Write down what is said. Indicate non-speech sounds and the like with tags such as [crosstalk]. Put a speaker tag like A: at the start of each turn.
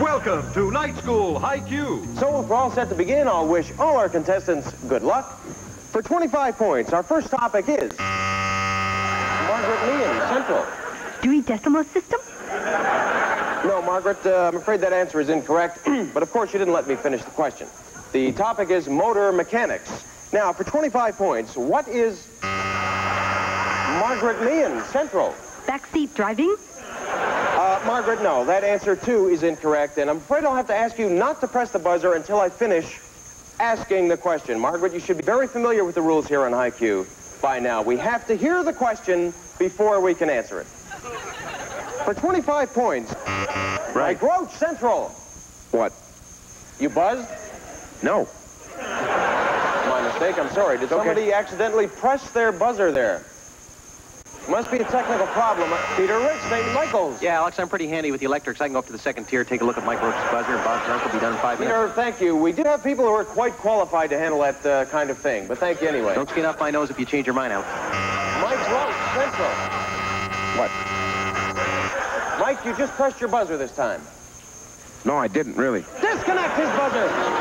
A: Welcome to Night School High Q.
B: So if we're all set to begin, I'll wish all our contestants good luck. For 25 points, our first topic is Margaret Meehan, Central.
C: Dewey Decimal System?
B: No, Margaret, uh, I'm afraid that answer is incorrect, [clears throat] but of course you didn't let me finish the question. The topic is motor mechanics. Now, for 25 points, what is Margaret Meehan, Central?
C: Backseat driving?
B: Margaret, no. That answer, too, is incorrect, and I'm afraid I'll have to ask you not to press the buzzer until I finish asking the question. Margaret, you should be very familiar with the rules here on High Q by now. We have to hear the question before we can answer it. For 25 points,
D: Mike.
B: Roach Central.
D: What?
B: You buzzed?
D: No.
B: My mistake, I'm sorry. Did
D: okay.
B: somebody accidentally press their buzzer there? Must be a technical problem. Uh, Peter Rich, St. Michael's.
E: Yeah, Alex, I'm pretty handy with the electrics. I can go up to the second tier, take a look at Mike Roach's buzzer, and Bob's uncle will be done in five minutes.
B: Peter, thank you. We do have people who are quite qualified to handle that uh, kind of thing, but thank you anyway.
E: Don't skin off my nose if you change your mind, Alex.
B: Mike Roach, Central.
D: What?
B: Mike, you just pressed your buzzer this time.
D: No, I didn't really.
B: Disconnect his buzzer.